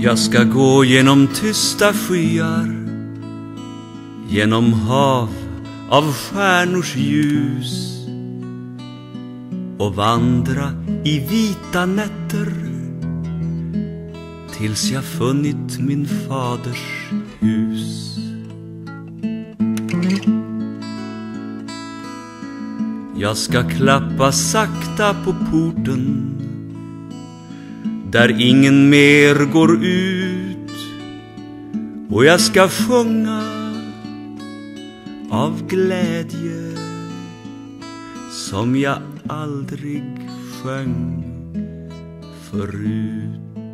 Jag ska gå genom tysta skyar Genom hav av stjärnors ljus och vandra i vita nätter tills jag funnit min faders hus. Jag ska klappa sakta på porten där ingen mer går ut och jag ska sjunga av glädje som jag aldrig sjöng förut.